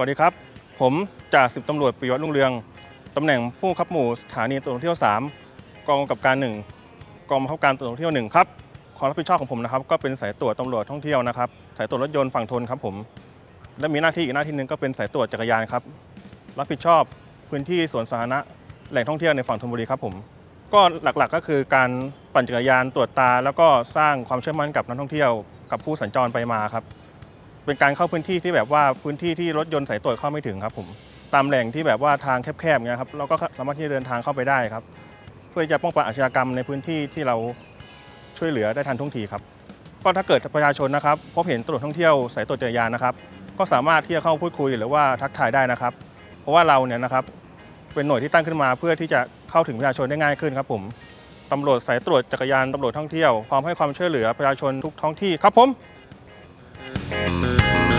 วัสดีครับ ผมจ่าสิบตำรวจปิยวัฒน์รุ่งเรืองตำแหน่งผู้บังคับหมู่สถานีตำรวจท่องเที่ยว 3 กองกำกับการ 1 กองบังคับการตำรวจท่องเที่ยว 1 ครับความรับผิดชอบของผมนะครับก็เป็นสายตรวจตำรวจท่องเที่ยวนะครับสายตรวจรถยนต์ฝั่งทนครับผมและมีหน้าที่อีกหน้าที่หนึ่งก็เป็นสายตรวจจักรยานครับรับผิดชอบพื้นที่สวนสาธารณะแหล่งท่องเที่ยวในฝั่งธนบุรีครับผมก็หลักๆก็คือการปั่นจักรยานตรวจตา แล้วก็สร้างความเชื่อมั่นกับนักท่องเที่ยว กับผู้สัญจรไปมาครับ เป็นการเข้าพื้นที่ที่แบบว่าพื้นที่ที่รถยนต์สายตรวจเข้าไม่ถึงครับผมตามแหล่งที่แบบว่าทางแคบๆเงี้ยครับเราก็สามารถที่จะเดินทางเข้าไปได้ครับ เพื่อจะป้องกันอาชญากรรมในพื้นที่ที่เราช่วยเหลือได้ทันท่วงทีครับก็ถ้าเกิดประชาชนนะครับพบเห็นตำรวจท่องเที่ยวสายตรวจจักรยานนะครับ ก็สามารถที่จะเข้าพูดคุยหรือว่าทักทายได้นะครับ เพราะว่าเราเนี่ยนะครับเป็นหน่วยที่ตั้งขึ้นมาเพื่อที่จะเข้าถึงประชาชนได้ง่ายขึ้นครับผมตำรวจสายตรวจจักรยานตำรวจท่องเที่ยวพร้อมให้ความช่วยเหลือประชาชนทุกท้องที่ครับผม Thank you.